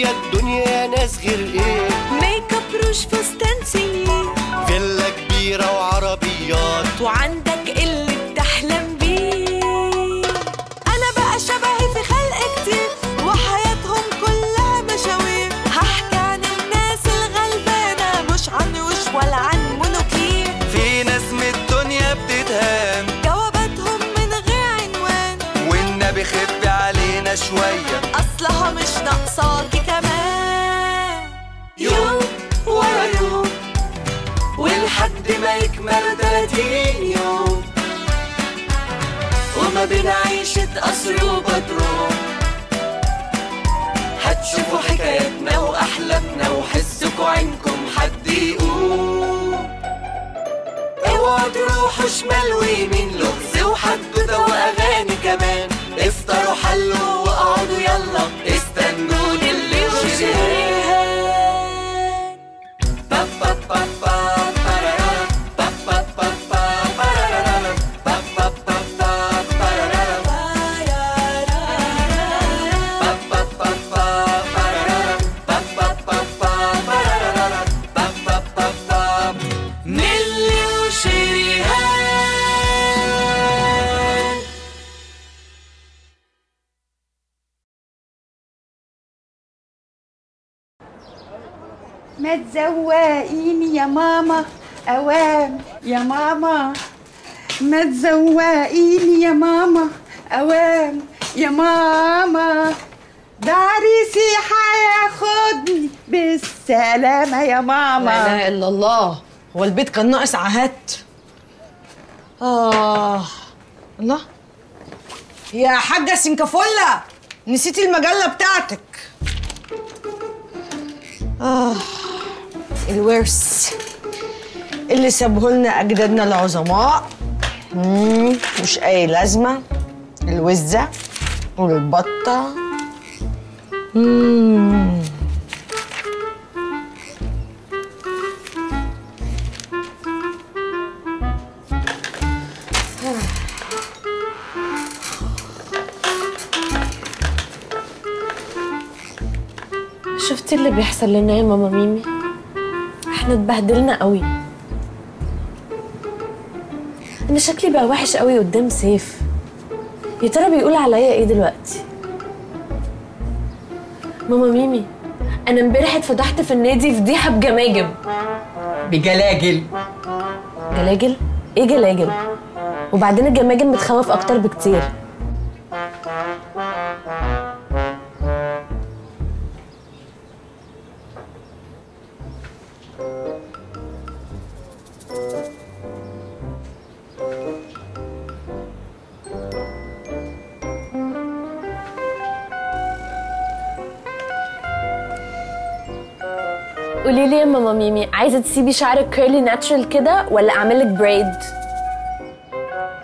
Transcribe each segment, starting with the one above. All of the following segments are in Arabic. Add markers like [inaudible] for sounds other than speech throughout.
وهي الدنيا ناس غير إيه؟ make up روش فستان signé فيلا كبيرة وعربيات. وعندك اللي بتحلم بيه أنا بقى شبهي في خلق كتير وحياتهم كلها مشاوير. هحكي عن الناس الغلبانة مش عن وش ولا عن منوكير. في ناس من الدنيا بتتهان. جواباتهم من غير عنوان. والنبي خف علينا شوية. أصلها مش ناقصاكي بين قصر وبدروم هتشوفوا حكايتنا وأحلامنا وحسكوا عينكم حد يقوم اوعوا تروحوا شمال ويمين لغز وحدوتة وأغاني كمان. افطروا حلوا تزوقيني يا ماما. أوام يا ماما. ما تزوقيني يا ماما. أوام يا ماما. ده عريسي هياخدني بالسلامة يا لا ماما إله إلا الله. هو البيت كان ناقص عهات آه. الله. يا حاجة سنكفوله نسيتي المجلة بتاعتك. آه. الورث اللي سابه لنا أجدادنا العظماء. مش أي لازمة. الوزة والبطة. شفتي اللي بيحصل لنا يا ماما ميمي؟ إحنا اتبهدلنا قوي. أنا شكلي بقى وحش قوي قدام سيف. يا ترى بيقول عليا إيه دلوقتي؟ ماما ميمي أنا امبارح اتفضحت في النادي فضيحه بجماجم بجلاجل. جلاجل؟ إيه جلاجل؟ وبعدين الجماجم بتخوف أكتر بكتير. قولي لي يا ماما ميمي عايزة تسيبي شعرك curly natural كده ولا اعمل لك braid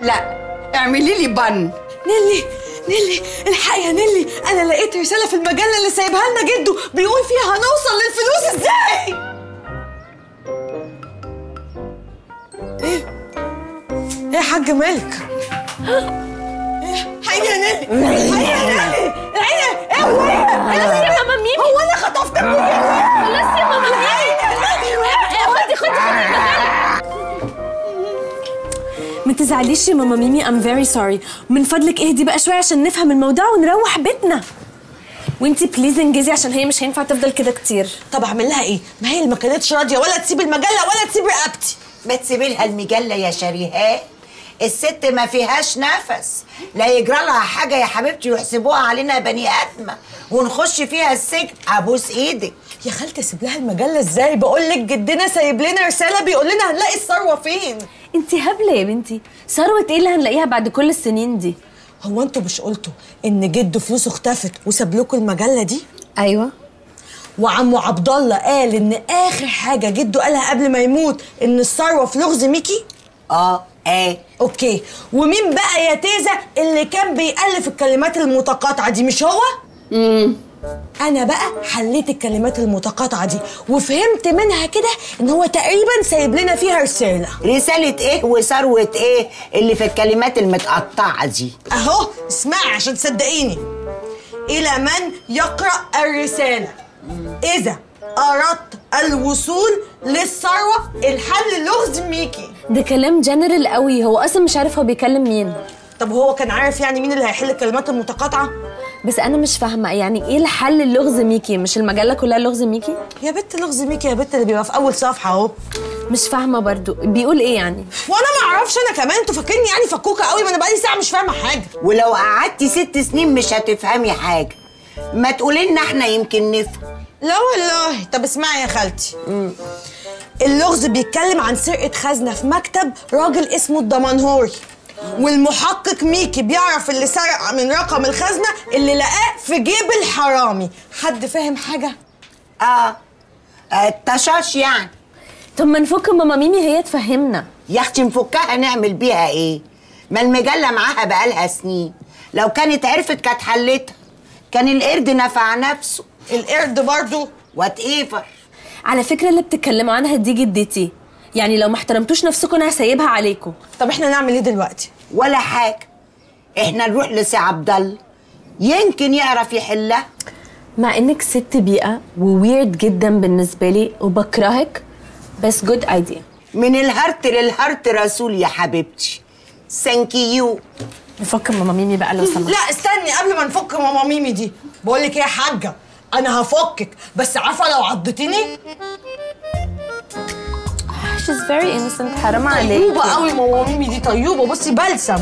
لا اعملي لي bun نيلي نيلي الحق يا نيلي أنا لقيت رسالة في المجلة اللي سايبها لنا جده بيقول فيها هنوصل للفلوس إزاي؟ إيه؟ إيه يا حاج مالك؟ إيه؟ حي يا نيلي حي يا نيلي العين إيه هو إيه هو أنا خطفت ابني خلاص يا ماما ميمي خدي خدي خدي ما تزعليش يا ماما ميمي I'm very sorry من فضلك اهدي بقى شوية عشان نفهم الموضوع ونروح بيتنا وانتي please انجزي عشان هي مش هينفع تفضل كده كتير طب اعمل لها إيه ما هي اللي ما كانتش راضيه ولا تسيب المجله ولا تسيب رقبتي ما تسيبي لها المجله يا شريهان الست ما فيهاش نفس. لا يجرى لها حاجة يا حبيبتي يحسبوها علينا بني آدمة. ونخش فيها السجن. أبوس إيدك. يا خالتي اسيب لها المجلة إزاي؟ بقول لك جدنا سايب لنا رسالة بيقول لنا هنلاقي الثروة فين؟ انتي هبلة يا بنتي. ثروة إيه اللي هنلاقيها بعد كل السنين دي؟ هو أنتوا مش قلتوا إن جده فلوسه اختفت وساب لكم المجلة دي؟ أيوه. وعمو عبد الله قال إن آخر حاجة جده قالها قبل ما يموت إن الثروة في لغز ميكي؟ آه. إيه؟ أوكي. ومين بقى يا تيزا اللي كان بيألف الكلمات المتقاطعة دي؟ مش هو؟ امم أنا بقى حليت الكلمات المتقاطعة دي وفهمت منها كده إن هو تقريبا سايب لنا فيها رسالة. رسالة إيه وثروة إيه اللي في الكلمات المتقطعه دي؟ أهو اسمعي عشان تصدقيني. إلى من يقرأ الرسالة. إذا أردت الوصول للثروة الحل لغز ميكي. ده كلام جنرال قوي. هو أصلا مش عارف هو بيكلم مين. طب هو كان عارف يعني مين اللي هيحل الكلمات المتقاطعة؟ بس أنا مش فاهمة يعني إيه الحل اللغز ميكي؟ مش المجلة كلها لغز ميكي؟ يا بت لغز ميكي يا بت اللي بيبقى في أول صفحه أهو. مش فاهمة برضو. بيقول إيه يعني؟ وأنا ما أعرفش أنا كمان أنتوا فاكريني يعني فكوكة قوي ما أنا بقالي ساعة مش فاهمة حاجة. ولو قعدتي ست سنين مش هتفهمي حاجة. ما تقولي لنا إحنا يمكن نفهم. لا والله. طب اسمعي يا خالتي. اللغز بيتكلم عن سرقة خزنة في مكتب راجل اسمه الدمنهوري والمحقق ميكي بيعرف اللي سرق من رقم الخزنة اللي لقاه في جيب الحرامي. حد فاهم حاجة؟ آه آه، التشاش يعني. طب ما نفك ماما ميمي هي تفهمنا. يا أختي نفكها نعمل بيها إيه؟ ما المجلة معاها بقالها سنين. لو كانت عرفت كانت حلتها. كان القرد نفع نفسه. القرد برضو. whatever على فكرة اللي بتتكلموا عنها دي جدتي. يعني لو ما احترمتوش نفسكم أنا هسيبها عليكم. طب إحنا نعمل إيه دلوقتي؟ ولا حاجة. إحنا نروح لسي عبد الله يمكن يعرف يحلها. مع إنك ست بيئة و weird جدا بالنسبة لي وبكرهك بس good idea من ال heart لل heart رسول يا حبيبتي. thank you نفك ماما ميمي بقى لو سمحت. لا استني قبل ما نفك ماما ميمي دي. بقول لك إيه يا حاجة. أنا هفكك بس عارفه لو عضتيني؟ She's very innocent حرام عليك. طيوبة قوي ماما ميمي دي طيوبة. بصي بلسم.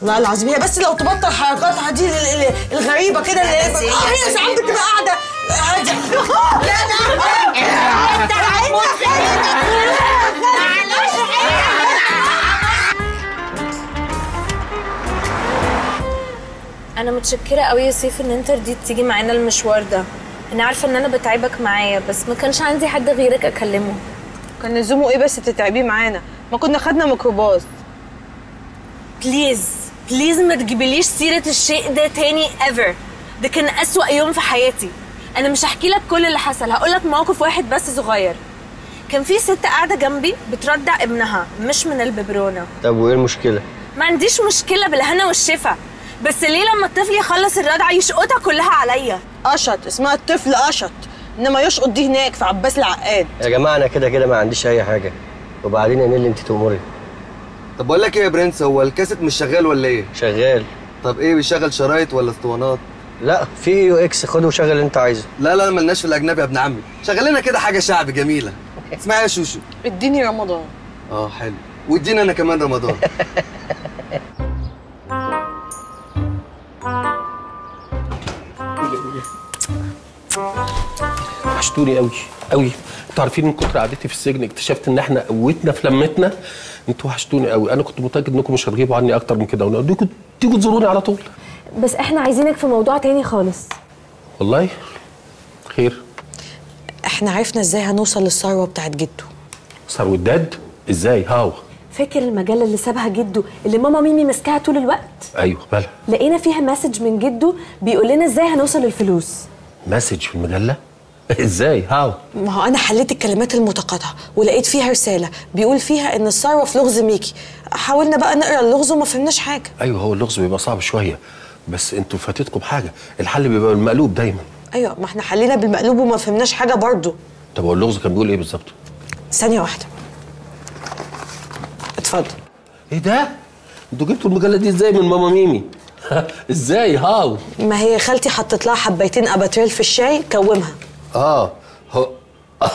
والله العظيم هي بس لو تبطل حركاتها دي ال- ال- الغريبة كده اللي هي- هي ساعات بتبقى قاعدة. قاعدة [laughs] [laughs] [laughs] أنا متشكرة قوي يا سيف إن أنت رضيت تيجي معانا المشوار ده. أنا عارفة إن أنا بتعبك معايا بس ما كانش عندي حد غيرك أكلمه. كان لزومه إيه بس تتعبيه معانا؟ ما كنا خدنا ميكروباص. please please ما تجيبليش سيرة الشيء ده تاني ever ده كان أسوأ يوم في حياتي. أنا مش هحكي لك كل اللي حصل هقول لك موقف واحد بس صغير. كان في ست قاعدة جنبي بترضع ابنها مش من الببرونه طب وإيه المشكلة؟ ما عنديش مشكلة بالهنا والشفا. بس ليه لما الطفل يخلص الرضعه يشقطها كلها عليا؟ قشط اسمها الطفل قشط إنما يشقط دي هناك في عباس العقاد. يا جماعة أنا كده كده ما عنديش أي حاجة. وبعدين يا نيلي أنت تأمري؟ طب بقول لك إيه يا برنس هو الكاسيت مش شغال ولا إيه؟ شغال. طب إيه بيشغل شرايط ولا اسطوانات؟ لا في AUX خده وشغل اللي أنت عايزه. لا لا ملناش في الأجنبي يا ابن عمي. شغل لنا كده حاجة شعبي جميلة. اسمعي يا شوشو؟ اديني رمضان. آه حلو. وادينا أنا كمان رمضان. [laughs] وحشتوني قوي قوي. أنتوا عارفين من كتر قعدتي في السجن اكتشفت إن إحنا قوتنا في لمتنا؟ أنتوا وحشتوني قوي. أنا كنت متأكد إنكم مش هتغيبوا عني أكتر من كده ونوديكم تيجوا تزوروني على طول. بس إحنا عايزينك في موضوع تاني خالص. والله؟ خير. إحنا عرفنا إزاي هنوصل للثروة بتاعت جده صار وداد إزاي؟ how? فاكر المجلة اللي سابها جده اللي ماما ميمي ماسكاها طول الوقت؟ أيوه مالها لقينا فيها message من جده بيقول لنا إزاي هنوصل للفلوس. message في المجلة؟ [laughs] إزاي؟ how ما هو أنا حليت الكلمات المتقاطعة ولقيت فيها رسالة بيقول فيها إن الثروه في لغز ميكي. حاولنا بقى نقرأ اللغز وما فهمناش حاجة. أيوه هو اللغز بيبقى صعب شوية بس أنتوا فاتتكم حاجة الحل بيبقى بالمقلوب دايما. أيوه ما إحنا حلينا بالمقلوب وما فهمناش حاجة برضه طب هو اللغز كان بيقول إيه بالظبط؟ ثانية واحدة. اتفضل. إيه ده؟ أنتوا جبتوا المجلة دي إزاي من ماما ميمي؟ [laughs] إزاي؟ هاو؟ ما هي خالتي حطت لها حبيتين اباتريل في الشاي كومها. آه هو [laughs]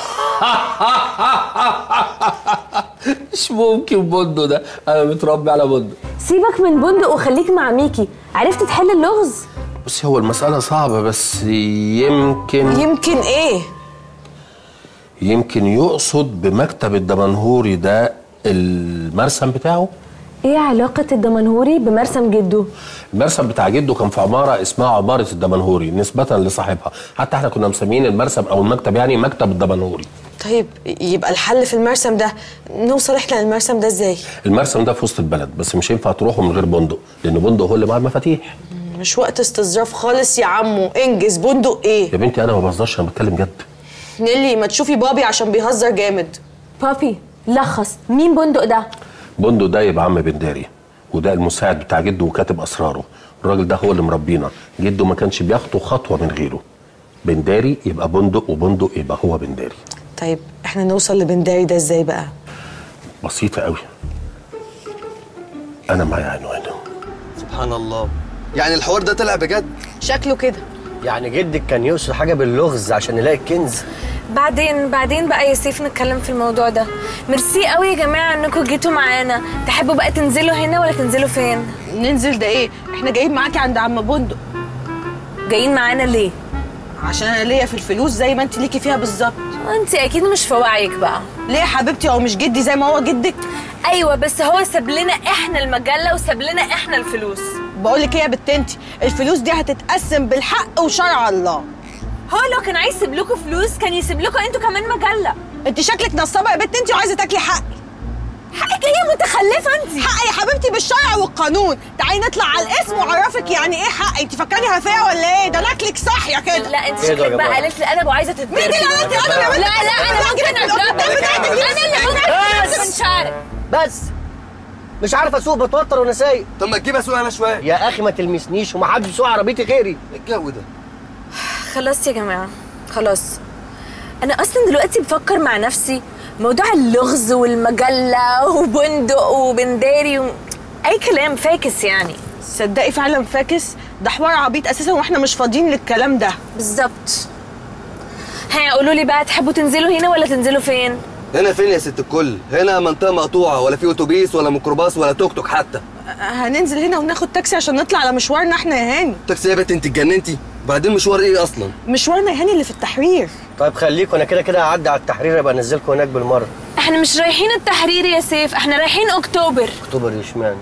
مش ممكن بندق ده. أنا متربي على بندق سيبك من بندق وخليك مع ميكي. عرفت تحل اللغز؟ بصي هو المسألة صعبة بس يمكن يمكن إيه؟ يمكن يقصد بمكتب الدمنهوري ده المرسم بتاعه؟ إيه علاقة الدمنهوري بمرسم جده المرسم بتاع جده كان في عمارة اسمها عمارة الدمنهوري نسبة لصاحبها. حتى إحنا كنا مسميين المرسم أو المكتب يعني مكتب الدمنهوري. طيب يبقى الحل في المرسم ده نوصل إحنا للمرسم ده إزاي؟ المرسم ده في وسط البلد بس مش ينفع تروحوا من غير بندق لأن بندق هو اللي معاه المفاتيح. مش وقت استظراف خالص يا عمو. انجز بندق إيه؟ يا بنتي أنا ما بهزرش أنا بتكلم جد. نيلي ما تشوفي بابي عشان بيهزر جامد. بابي لخص. مين بندق ده؟ بندق ده يبقى عم بنداري وده المساعد بتاع جده وكاتب أسراره. الراجل ده هو اللي مربينا. جده ما كانش بياخده خطوة من غيره. بنداري يبقى بندق وبندق يبقى هو بنداري طيب إحنا نوصل لبنداري ده إزاي بقى؟ بسيطة قوي أنا معايا عنوانه. سبحان الله. يعني الحوار ده طلع بجد؟ شكله كده. يعني جدك كان يقصد حاجة باللغز عشان نلاقي الكنز. بعدين بعدين بقى يا سيف نتكلم في الموضوع ده. ميرسي قوي يا جماعة انكم جيتوا معانا. تحبوا بقى تنزلوا هنا ولا تنزلوا فين؟ ننزل ده إيه؟ إحنا جايين معاكي عند عم بندق. جايين معانا ليه؟ عشان أنا ليا في الفلوس زي ما انت ليكي فيها بالظبط. انت أكيد مش في وعيك بقى. ليه يا حبيبتي؟ هو مش جدي زي ما هو جدك؟ أيوه بس هو ساب لنا إحنا المجلة وساب لنا إحنا الفلوس. بقول لك إيه يا بت انت الفلوس دي هتتقسم بالحق وشرع الله. هو لو كان عايز يسيب لكم فلوس كان يسيب لكم أنتوا كمان مجلة. انت شكلك نصابة يا بت انت وعايزه تاكلي حقي. حقك إيه يا متخلفة انت؟ حقي يا حبيبتي بالشرع والقانون. تعالي نطلع على الاسم وأعرفك يعني إيه حقي انت فاكراني هفيه ولا إيه؟ ده أنا اكلك صاحية كده. لا انت إيه شكلك بقى؟ قالت لي ادب وعايزه تتضرب. مين اللي قالت لي؟ أدب يا بنت؟ لا لا أنا ممكن اضربك. أنا اللي ممكن من شعرك بس. مش عارف اسوق بتوتر وأنا سايق. طب ما تجيب اسوق أنا شوية. يا أخي ما تلمسنيش ومحدش يسوق عربيتي غيري. الجو ده. خلاص يا جماعة خلاص. أنا أصلا دلوقتي بفكر مع نفسي موضوع اللغز والمجلة وبندق وبنداري و... أي كلام فاكس يعني. صدقي فعلا فاكس؟ ده حوار عبيط أساسا وإحنا مش فاضيين للكلام ده. بالظبط. ها قولوا لي بقى تحبوا تنزلوا هنا ولا تنزلوا فين؟ هنا فين يا ست الكل؟ هنا منطقة مقطوعة ولا في أتوبيس ولا ميكروباص ولا توك توك حتى. هننزل هنا وناخد تاكسي عشان نطلع على مشوارنا إحنا يا هاني. تاكسي يا بنت انت اتجننتي؟ وبعدين مشوار إيه أصلا؟ مشوارنا يا هاني اللي في التحرير. طيب خليكوا أنا كده كده هعدي على التحرير ابقى انزلكوا هناك بالمرة. إحنا مش رايحين التحرير يا سيف إحنا رايحين أكتوبر. أكتوبر اشمعنى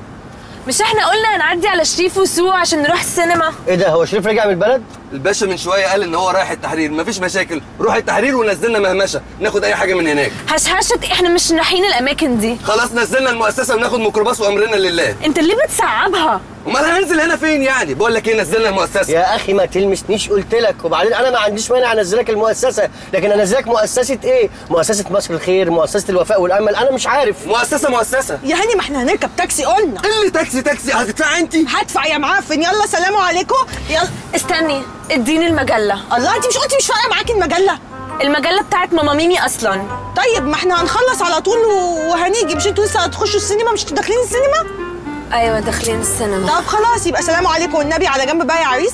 مش إحنا قلنا هنعدي على شريف وسوق عشان نروح السينما؟ إيه ده هو شريف رجع من البلد؟ الباشا من شوية قال إن هو رايح التحرير. مفيش مشاكل. روح التحرير ونزلنا مهمشة. ناخد أي حاجة من هناك. هشهشت إحنا مش رايحين الأماكن دي. خلاص نزلنا المؤسسة وناخد ميكروباص وأمرنا لله. أنت ليه بتصعبها؟ أمال هننزل هنا فين يعني؟ بقول لك إيه نزلنا المؤسسة. يا أخي ما تلمسنيش قلت لك. وبعدين أنا ما عنديش مانع أنزلك المؤسسة. لكن أنزلك مؤسسة إيه؟ مؤسسة مصر الخير مؤسسة الوفاء والأمل. أنا مش عارف. مؤسسة مؤسسة. يا هاني ما إحنا هنركب تاكسي قلنا. اللي تاكسي تاكسي. هتدفع انت هدفع يا معفن. يلا سلام عليكم. يلا. استني. اديني المجلة. الله انت مش قلتي مش فارقة معاكي المجلة؟ المجلة بتاعت ماما ميمي أصلا. طيب ما إحنا هنخلص على طول وهنيجي. مش أنتوا لسه هتخشوا السينما؟ مش داخلين السينما؟ أيوه داخلين السينما. طب خلاص يبقى سلام عليكم والنبي على جنب بقى يا عريس.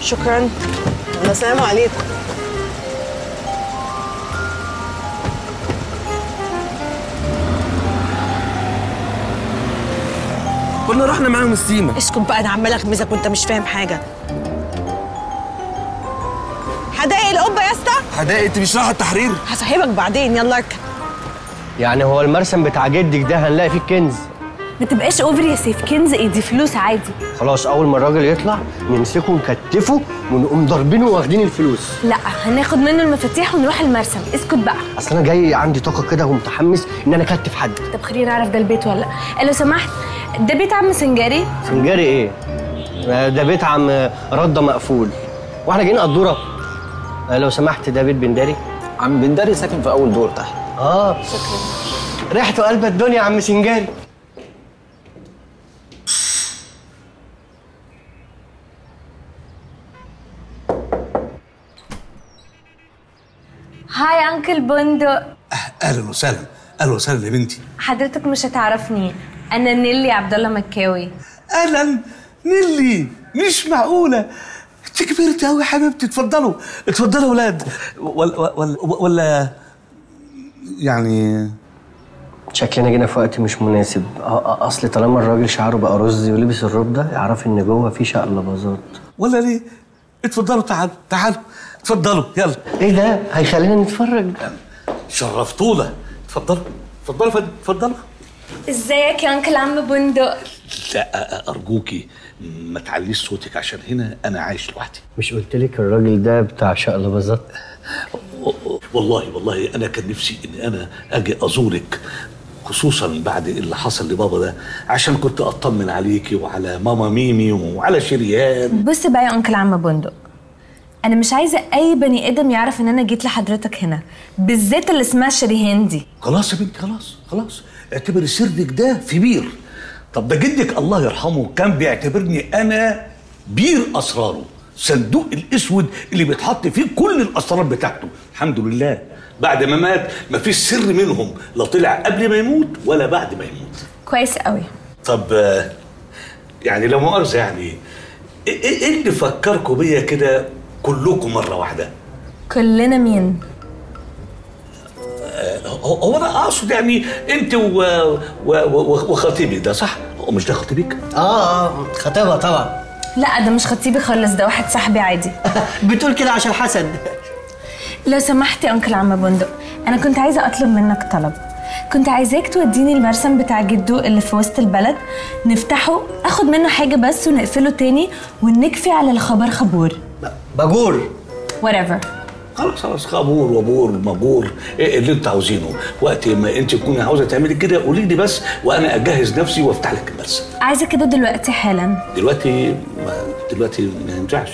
شكرا. يلا سلام عليكم. كنا رحنا معاهم السيما. اسكت بقى أنا عماله اغمزك وانت مش فاهم حاجة. حدائق القبة يا اسطى؟ حدائق انت مش رايحة التحرير؟ هفهمك بعدين يلا اركب. يعني هو المرسم بتاع جدك ده هنلاقي فيه الكنز ما تبقاش over يا سيف كنز إيه؟ دي فلوس عادي. خلاص أول ما الراجل يطلع نمسكه نكتفه ونقوم ضاربينه واخدين الفلوس. لا هناخد منه المفاتيح ونروح المرسم. اسكت بقى. أصل أنا جاي عندي طاقة كده ومتحمس إن أنا أكتف حد. طب خلينا نعرف ده البيت ولا لأ. لو سمحت؟ ده بيت عم سنجاري؟ سنجاري إيه؟ ده بيت عم رده مقفول. وإحنا جايين قدورة. آه، لو سمحت ده بيت بنداري. عم بنداري ساكن في أول دور تحت. آه. ريحته قلب الدنيا يا عم سنجاري. هاي أنكل بندق. أهلا وسهلا. أهلا وسهلا يا بنتي. حضرتك مش هتعرفني. أنا نيلي عبد الله مكاوي. أهلا نيلي مش معقولة. أنت كبرت قوي يا حبيبتي. اتفضلوا اتفضلوا يا ولاد ولا ولا ولا يعني شكلنا جينا في وقت مش مناسب. أصل طالما الراجل شعره بقى رز ولبس الروب ده اعرف إن جوه في شقلباظات ولا ليه؟ اتفضلوا تعالوا تعالوا اتفضلوا يلا. إيه ده؟ هيخلينا نتفرج. شرفتونا. اتفضلوا. اتفضلوا اتفضلوا. ازيك يا انكل؟ عم بندق. لا أرجوكي ما تعليش صوتك عشان هنا أنا عايش لوحدي. مش قلت لك الراجل ده بتاع شقلباظات والله والله أنا كان نفسي إن أنا أجي أزورك خصوصا بعد اللي حصل لبابا ده عشان كنت أطمن عليكي وعلى ماما ميمي وعلى شريهان. بص بقى يا uncle عم بندق. أنا مش عايزة أي بني آدم يعرف إن أنا جيت لحضرتك هنا بالذات اللي اسمها شريهان دي. خلاص يا بنتي خلاص خلاص. اعتبر سرك ده في بير. طب ده جدك الله يرحمه كان بيعتبرني أنا بير أسراره. صندوق الأسود اللي بيتحط فيه كل الأسرار بتاعته. الحمد لله. بعد ما مات مفيش سر منهم. لا طلع قبل ما يموت ولا بعد ما يموت. كويس قوي. طب يعني لا مؤاخذة يعني إيه إيه- إيه اللي فكركم بيا كده كلكم مرة واحدة؟ كلنا مين؟ هو هو أنا أقصد يعني أنت و... و... و... وخطيبك ده صح؟ هو مش ده خطيبك؟ آه آه خطيبها طبعا. لا ده مش خطيبي خالص ده واحد صاحبي عادي. [laughs] بتقول كده عشان حسد لو سمحت يا أنكل عم بندق أنا كنت عايزة أطلب منك طلب. كنت عايزاك توديني المرسم بتاع جدو اللي في وسط البلد نفتحه آخد منه حاجة بس ونقفله تاني ونكفي على الخبر خبور. باجور whatever. خلاص خلاص خابور وبور مجور إيه اللي انت عاوزينه. وقت ما انت تكوني عاوزة تعملي كده قولي لي بس وأنا أجهز نفسي وأفتح لك المرسم عايزة كده دلوقتي حالا. دلوقتي ما دلوقتي ما ينفعش.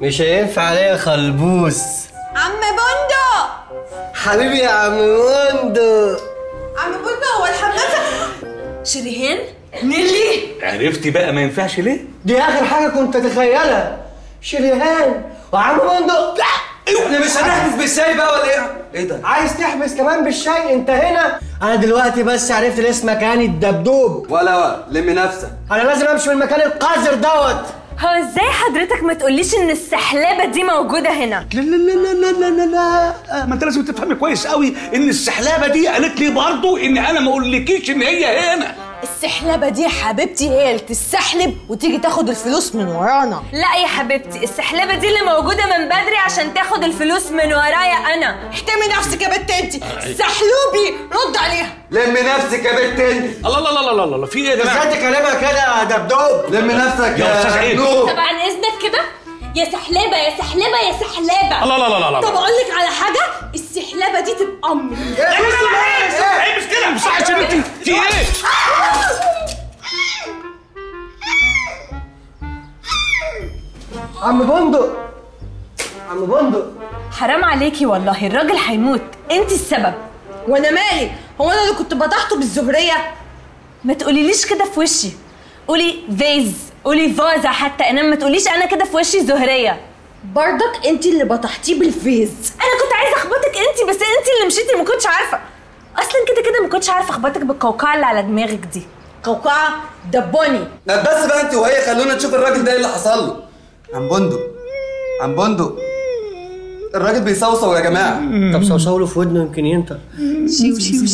مش هينفع عليا خلبوس عم بندق حبيبي يا عم مندو عم بندق هو الحمام شريهان نيلي. عرفتي بقى ما ينفعش ليه؟ دي آخر حاجة كنت أتخيلها. شريهان وعم لا إحنا مش هنحبس بالشاي بقى ولا إيه؟ إيه ده؟ عايز تحبس كمان بالشاي؟ انت هنا؟ أنا دلوقتي بس عرفت الاسم مكاني الدبدوب. ولا ولا لم نفسك. أنا لازم امشي من المكان القذر دوت. هو إزاي حضرتك ما تقوليش إن السحلابه دي موجودة هنا؟ لا لا لا لا لا لا لا ما انت لازم تفهمي كويس قوي إن السحلابه دي قالت لي برضه إن أنا ما أقولكيش إن هي هنا. السحلبة دي يا حبيبتي هي اللي تستحلب وتيجي تاخد الفلوس من ورانا. لا يا حبيبتي السحلابه دي اللي موجودة من بدري عشان تاخد الفلوس من ورايا أنا. احترمي نفسك يا بنت انت سحلوبي رد عليها. لم نفسك يا بنت انت الله الله الله الله الله في إيه جماعة؟ إزاي تكلمها كده يا دبدوب. لم نفسك يا أستاذ عيد. طب عن إذنك كده؟ يا سحلابة يا سحلابة يا سحلابة. الله الله الله الله طب أقول لك على حاجة السحلبة دي تبقى أمي. لا لا لا لا عيب مش كده؟ مش عشان انت في إيه؟ عم بندق. عم بندق. حرام عليكي والله الراجل هيموت. أنت السبب. وأنا مالي؟ هو أنا اللي كنت بطحته بالزهرية؟ ما تقوليليش كده في وشي. قولي vase. قولي فازة حتى انما ما تقوليش أنا كده في وشي زهريه برضك انت اللي بطحتيه بال vase. أنا كنت عايزة أخبطك انت بس انت اللي مشيتي ما كنتش عارفة. أصلا كده كده ما كنتش عارفة أخبطك بالقوقعه اللي على دماغك دي. قوقعة دبوني لا بس بقى انت وهي خلونا نشوف الراجل ده إيه اللي حصل له. عم بندق عم بندق. الراجل بيصوصو يا جماعة. طب صوصو له في ودنه يمكن ينطق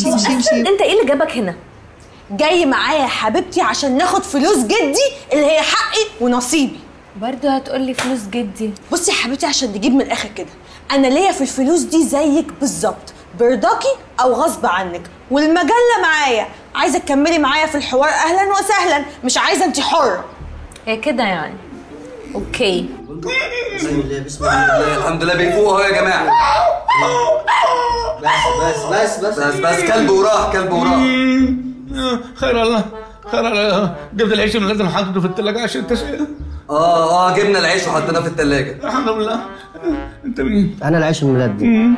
أصلا أنت إيه اللي جابك هنا؟ جاي معايا يا حبيبتي عشان ناخد فلوس جدي اللي هي حقي ونصيبي. برضه هتقولي فلوس جدي. بصي يا حبيبتي عشان نجيب من الآخر كده. أنا ليا في الفلوس دي زيك بالظبط. برضاكي أو غصب عنك. والمجلة معايا. عايزة تكملي معايا في الحوار أهلا وسهلا. مش عايزة انت حرة. هي كده يعني. أوكي. بسم الله بسم الله. الحمد لله. بيفوق أهو يا جماعة. بس بس بس بس. بس كلب وراح كلب وراح خير الله خير الله. جبت العيش اللي لازم حاطه في الثلاجه عشان التسقيه آه آه جبنا العيش وحطيناه في التلاجة. الحمد لله. انت مين؟ أنا العيش الملدي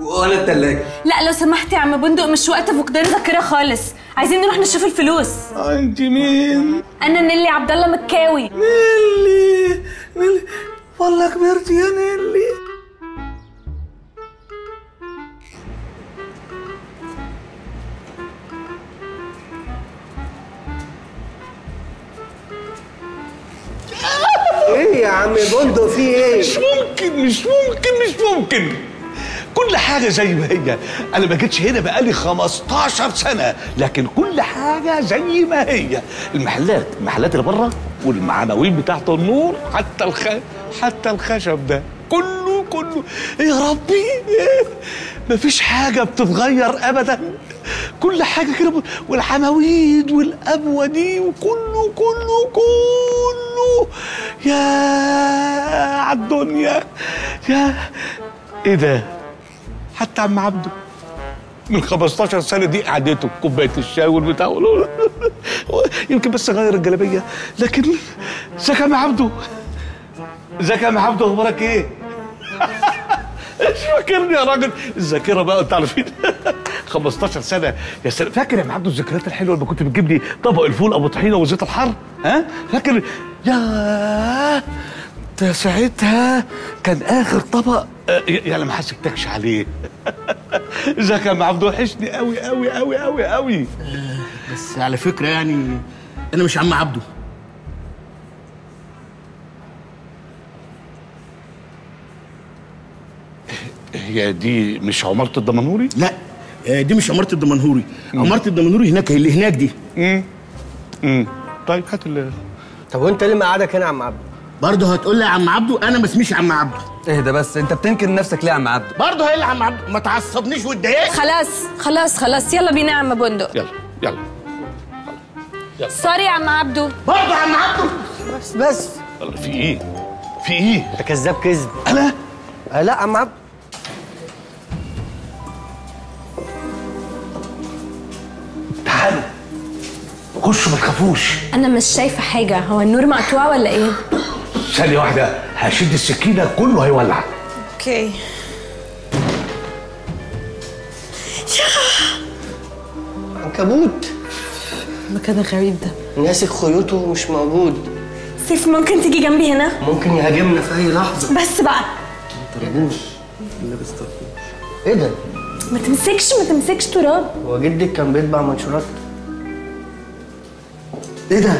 وأنا التلاجة. لا لو سمحت يا عم بندق مش وقت فقدان ذاكره خالص. عايزين نروح نشوف الفلوس. انت مين؟ أنا نيلي عبد الله مكاوي. نيلي نيلي. والله كبرت يا نيلي. عم بندق في إيه؟ مش ممكن مش ممكن مش ممكن. كل حاجة زي ما هي. أنا ما جيتش هنا بقالي 15 سنة لكن كل حاجة زي ما هي. المحلات المحلات اللي بره والمعناوين بتاعت النور حتى الخ... حتى الخشب ده. كله كله. يا ربي مفيش حاجة بتتغير أبدا. كل حاجة كده والحماويد والأبوة دي وكله كله كله يا عالدنيا يا إيه ده حتى عم عبده من 15 سنة دي قعدته كوباية الشاي والبتاع. يمكن بس غير الجلابية لكن ازيك يا عم عبده ازيك يا عم عبده أخبارك إيه؟ [laughs] مش فاكرني يا راجل الذاكرة بقى انت عارفين 15 سنة. يا سلام. فاكر يا عم عبده الذكريات الحلوة لما كنت بتجيب لي طبق الفول أبو طحينة وزيت الحر ها؟ فاكر؟ يا ده ساعتها كان آخر طبق. آه، يعني ما حسبتكش عليه. ازيك يا عم عبده وحشني قوي قوي قوي قوي قوي بس على فكرة يعني أنا مش عم عبده. هي دي مش عمارة الدمنهوري؟ لا. آه، دي مش عمارة الدمنهوري. عمارة الدمنهوري هناك اللي هناك دي. امم امم طيب هات ال طب وانت ليه مقعدك هنا يا عم عبده برضه هتقول لي يا عم عبده أنا ما اسميش عم عبده. اهدى بس؟ انت بتنكر نفسك ليه يا عم عبده؟ برضه هي اللي عم عبده. ما تعصبنيش واتضايقت خلاص خلاص خلاص. يلا بينا يا عم بندق. يلا يلا. سوري يا عم عبده. برضه يا عم عبده. بس بس. في إيه؟ في إيه؟ انت كذاب كذب. أنا؟ آه لا يا عم عبده. تعالوا خشوا ما تخافوش أنا مش شايفة حاجة. هو النور مقطوع ولا إيه؟ ثانية واحدة. هشد السكينة كله هيولع. أوكي. عنكبوت. المكان الغريب ده. ناسك خيوطه ومش موجود. سيف ممكن تيجي جنبي هنا؟ ممكن يهاجمنا في أي لحظة. بس بقى. لابس طربوش إيه ده؟ ما تمسكش ما تمسكش تراب. هو جدك كان بيطبع منشورات؟ إيه ده؟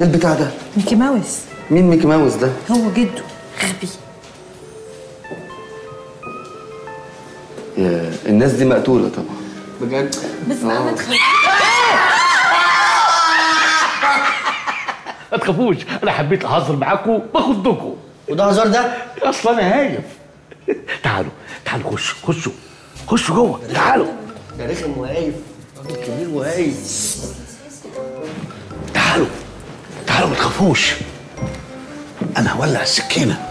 إيه البتاع ده؟ ميكي ماوس. مين ميكي ماوس ده؟ هو جده. غبي. يا الناس دي مقتولة طبعا. بجد؟ بس بقى ما تخافش ما تخافوش أنا حبيت أهزر معاكم باخدكم وده هزار ده؟ أصلا أنا هايف. [laughs] تعالوا تعالوا خشوا خشوا. خشوا جوه تعالوا. ده رخم وهايف راجل كبير وهايف تعالوا تعالوا ما تخافوش. أنا هولع السكينة.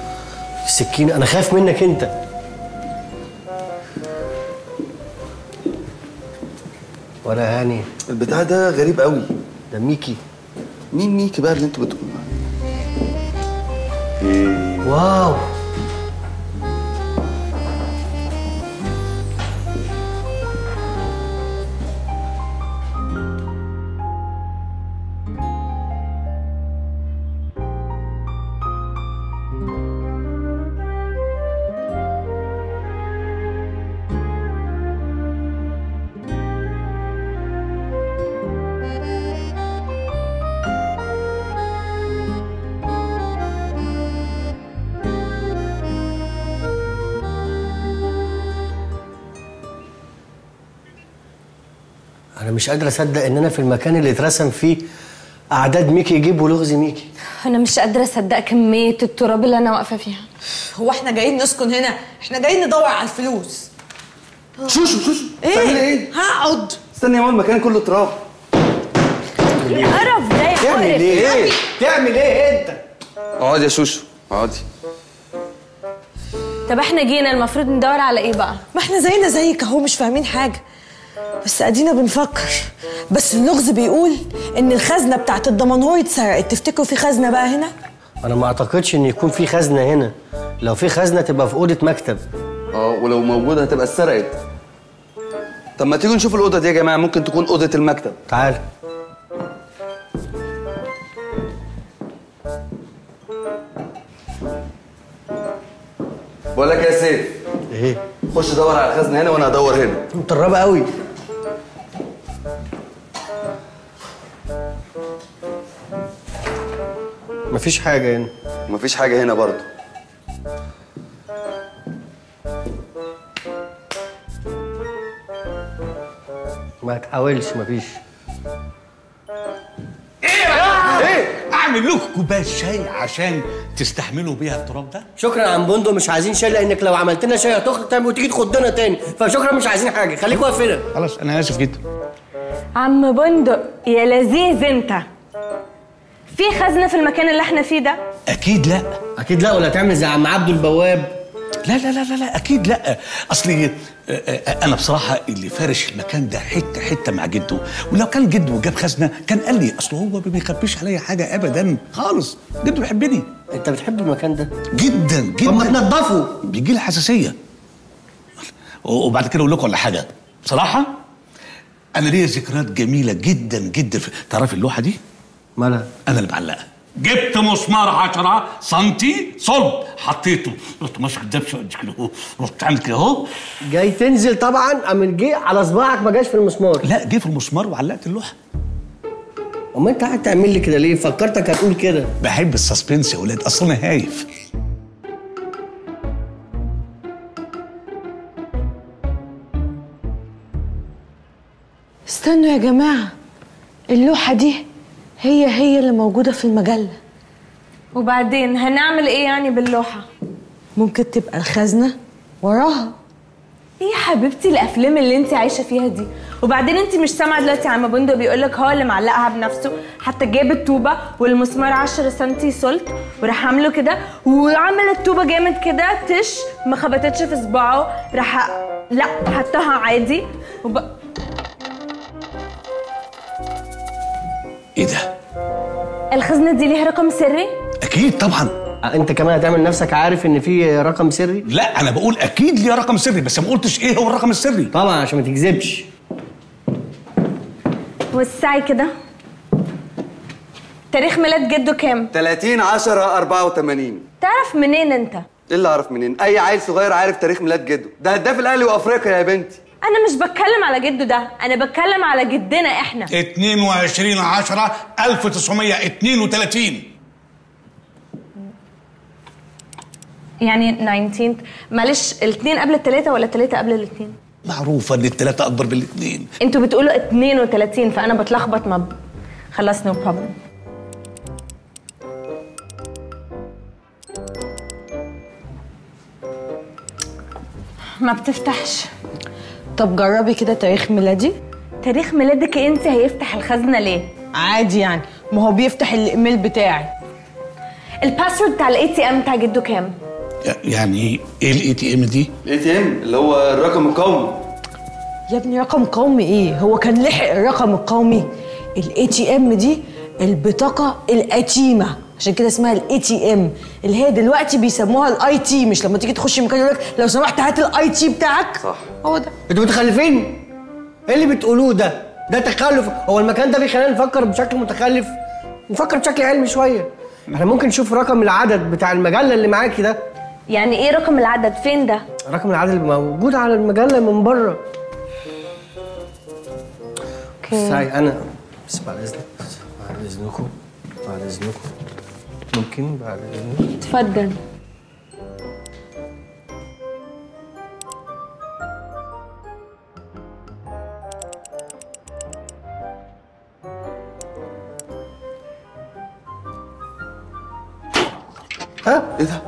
السكينة أنا خايف منك أنت. ولا هاني. البتاع ده غريب قوي. ده ميكي. مين ميكي بقى اللي أنتوا بتقولوا واو. مش قادر أصدق إن أنا في المكان اللي اترسم فيه أعداد ميكي يجيب ولغز ميكي. أنا مش قادرة أصدق كمية التراب اللي أنا واقفة فيها. هو إحنا جايين نسكن هنا؟ إحنا جايين ندور على الفلوس. شوشو شوشو إيه؟ إيه؟ هقعد. استني يا ماما المكان كله تراب. القرف ده يا تعمل؟ إيه؟ تعمل إيه أنت؟ اقعدي يا شوشو اقعدي طب إحنا جينا المفروض ندور على إيه بقى؟ ما إحنا زينا زيك أهو مش فاهمين حاجة. بس ادينا بنفكر. بس اللغز بيقول إن الخزنة بتاعت الدمنهور اتسرقت تفتكروا في خزنة بقى هنا؟ أنا ما أعتقدش إن يكون في خزنة هنا. لو في خزنة تبقى في أوضة مكتب. آه ولو موجودة هتبقى اتسرقت. طب ما تيجوا نشوف الأوضة دي يا جماعة. ممكن تكون أوضة المكتب. تعال. بقول لك يا سيف إيه؟ خش دور على الخزنة هنا وأنا هدور هنا. مطربة قوي مفيش حاجة هنا. مفيش حاجة هنا برضه. ما تحاولش مفيش. إيه؟ اعمل لكم كوباية شاي عشان تستحملوا بيها التراب ده؟ شكرا يا عم بندق مش عايزين شاي لأنك لو عملت لنا شاي هتخرج تاني وتيجي تخضنا تاني. فشكرا مش عايزين حاجة. خليك واقف هنا. خلاص أنا آسف جدا. عم بندق يا لذيذ أنت. في خزنة في المكان اللي إحنا فيه ده؟ أكيد لا. أكيد لا ولا تعمل زي عم عبده البواب. لا لا لا لا, لا أكيد لا. أصلي آه، آه، أنا بصراحة اللي فارش المكان ده حتة حتة مع جده. ولو كان جده جاب خزنة كان قال لي أصل هو ما بيخبيش عليا حاجة ابدا خالص. جده بيحبني. أنت بتحب المكان ده؟ جدا جدا. طب ما تنضفه بيجي لي حساسية. وبعد كده أقول لكم على حاجة. بصراحة أنا ليا ذكريات جميلة جدا جدا. في تعرف اللوحة دي؟ مالها أنا اللي بعلقها. جبت مسمار 10 سنتي صلب. حطيته. رحت ماسك الدبشه قد كده اهو رحت عامل كده اهو جاي تنزل طبعا قام جه على صباعك ما جاش في المسمار؟ لا جه في المسمار وعلقت اللوحة. أما أنت قاعد تعمل لي كده ليه؟ فكرتك هتقول كده. بحب ال suspense يا ولاد. اصل أنا هايف. استنوا يا جماعة. اللوحة دي هي هي اللي موجودة في المجلة. وبعدين هنعمل إيه يعني باللوحة؟ ممكن تبقى الخزنة وراها. إيه يا حبيبتي الأفلام اللي انت عايشة فيها دي. وبعدين انت مش سامعة دلوقتي عم بندق بيقول لك هو اللي معلقها بنفسه. حتى جاب الطوبه والمسمار 10 سم سلت وراح عامله كده. وعمل الطوبه جامد كده تش ما خبطتش في صباعه راح لا حطها عادي. وب... إيه ده؟ الخزنة دي ليها رقم سري؟ أكيد طبعا. أنت كمان هتعمل نفسك عارف إن في رقم سري؟ لا أنا بقول أكيد ليه رقم سري بس ما قلتش إيه هو الرقم السري. طبعا عشان ما تكذبش. وسعي كده. تاريخ ميلاد جده كام؟ 30 10 84 تعرف منين أنت؟ إيه اللي أعرف منين؟ أي عيل صغير عارف تاريخ ميلاد جده. ده هداف الأهلي وأفريقيا يا بنتي. أنا مش بتكلم على جده ده أنا بتكلم على جدنا إحنا. 22 10 1932 يعني 19 معلش الاثنين قبل الثلاثه ولا الثلاثه قبل الاثنين معروفة إن الثلاثه أكبر من الاثنين أنتوا بتقولوا 32 فأنا بتلخبط ما ب... خلاص no problem ما بتفتحش. طب جربي كده تاريخ ميلادي. تاريخ ميلادك انت هيفتح الخزنة ليه؟ عادي يعني. ما هو بيفتح الايميل بتاعي. ال password بتاع ال ATM بتاع جده كام؟ يعني إيه ال ATM دي؟ ال ATM اللي هو الرقم القومي. يا ابني رقم قومي إيه؟ هو كان لحق الرقم القومي. ال ATM دي البطاقة القديمة. عشان كده اسمها ال ATM اللي هي دلوقتي بيسموها ال ID مش لما تيجي تخش مكان يقول لك لو سمحت هات ال ID بتاعك. صح. هو ده. أنتوا متخلفين؟ إيه اللي بتقولوه ده؟ ده تخلف. هو المكان ده بيخلينا نفكر بشكل متخلف؟ نفكر بشكل علمي شوية. إحنا ممكن نشوف رقم العدد بتاع المجلة اللي معاكي ده. يعني إيه رقم العدد؟ فين ده؟ رقم العدد اللي موجود على المجلة من بره. أوكي. ساي أنا. بس بعد إذنك. بعد إذنكم. بعد إذنكم. ممكن بعد اتفضل ها؟ إيه ده؟